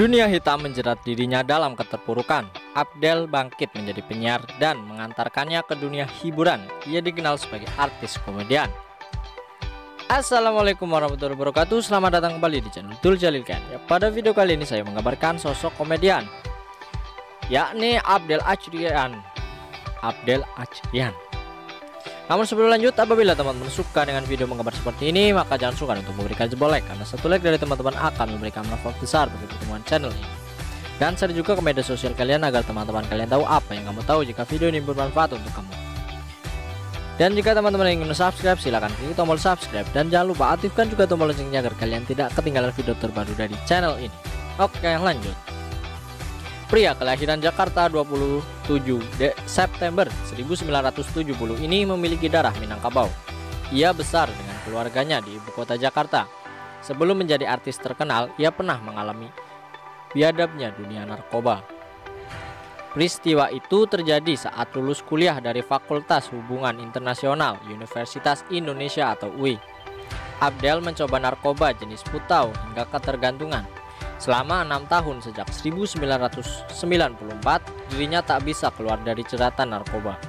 Dunia hitam menjerat dirinya dalam keterpurukan. Abdel bangkit menjadi penyiar dan mengantarkannya ke dunia hiburan. Ia dikenal sebagai artis komedian. Assalamualaikum warahmatullahi wabarakatuh Selamat datang kembali di channel Tul Jalil Ken ya, Pada video kali ini saya menggambarkan sosok komedian Yakni Abdel Achrian Abdel Achrian namun sebelum lanjut, apabila teman-teman suka dengan video menggambar seperti ini, maka jangan suka untuk memberikan jempol like karena satu like dari teman-teman akan memberikan manfaat besar bagi pertemuan channel ini. Dan share juga ke media sosial kalian agar teman-teman kalian tahu apa yang kamu tahu jika video ini bermanfaat untuk kamu. Dan jika teman-teman ingin subscribe, silahkan klik tombol subscribe dan jangan lupa aktifkan juga tombol loncengnya agar kalian tidak ketinggalan video terbaru dari channel ini. Oke, lanjut. Pria kelahiran Jakarta 27 De September 1970 ini memiliki darah Minangkabau. Ia besar dengan keluarganya di ibu kota Jakarta. Sebelum menjadi artis terkenal, ia pernah mengalami biadabnya dunia narkoba. Peristiwa itu terjadi saat lulus kuliah dari Fakultas Hubungan Internasional Universitas Indonesia atau UI. Abdel mencoba narkoba jenis putau hingga ketergantungan. Selama enam tahun sejak 1994, dirinya tak bisa keluar dari jeratan narkoba.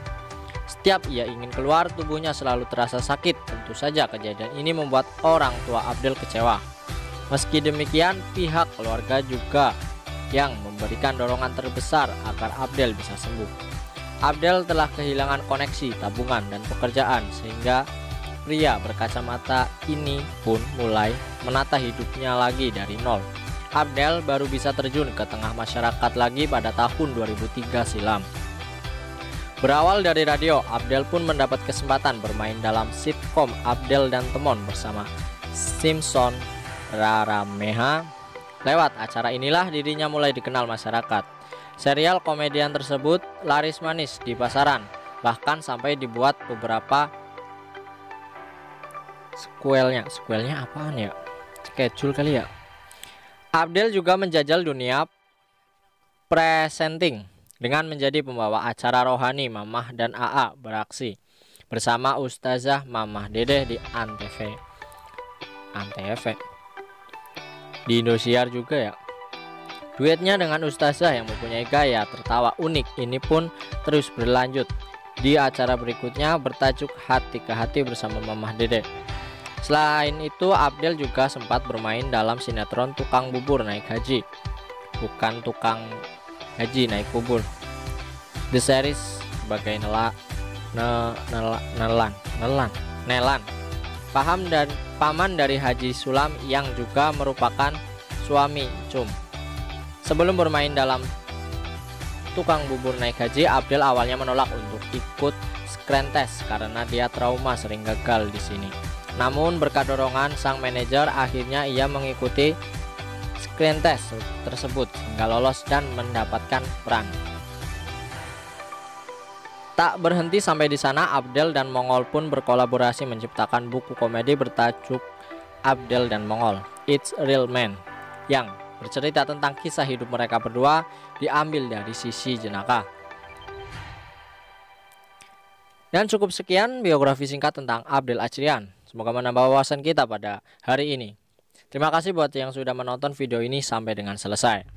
Setiap ia ingin keluar, tubuhnya selalu terasa sakit. Tentu saja kejadian ini membuat orang tua Abdel kecewa. Meski demikian, pihak keluarga juga yang memberikan dorongan terbesar agar Abdel bisa sembuh. Abdel telah kehilangan koneksi, tabungan, dan pekerjaan sehingga pria berkacamata ini pun mulai menata hidupnya lagi dari nol. Abdel baru bisa terjun ke tengah masyarakat lagi pada tahun 2003 silam. Berawal dari radio, Abdel pun mendapat kesempatan bermain dalam sitkom Abdel dan Temon bersama Simpson Rarameha. Lewat acara inilah dirinya mulai dikenal masyarakat. Serial komedian tersebut laris manis di pasaran, bahkan sampai dibuat beberapa sequelnya. Sequelnya apaan ya? Schedule kali ya? Abdel juga menjajal dunia presenting dengan menjadi pembawa acara rohani Mamah dan AA beraksi bersama Ustazah Mamah Dedeh di Antv. Antv. Di Indosiar juga ya. Duetnya dengan Ustazah yang mempunyai gaya tertawa unik ini pun terus berlanjut. Di acara berikutnya bertajuk Hati ke Hati bersama Mamah Dedeh. Selain itu, Abdel juga sempat bermain dalam sinetron Tukang Bubur Naik Haji. Bukan Tukang Haji Naik Bubur. The Series sebagai Nela, ne, nela, Nelan, Nelan, Nelan. Paham dan paman dari Haji Sulam yang juga merupakan suami Cum. Sebelum bermain dalam Tukang Bubur Naik Haji, Abdel awalnya menolak untuk ikut screen test karena dia trauma sering gagal di sini. Namun berkat dorongan sang manajer akhirnya ia mengikuti screen test tersebut hingga lolos dan mendapatkan peran. Tak berhenti sampai di sana, Abdel dan Mongol pun berkolaborasi menciptakan buku komedi bertajuk Abdel dan Mongol, It's Real Man, yang bercerita tentang kisah hidup mereka berdua diambil dari sisi jenaka. Dan cukup sekian biografi singkat tentang Abdel Achrian. Semoga menambah wawasan kita pada hari ini. Terima kasih buat yang sudah menonton video ini sampai dengan selesai.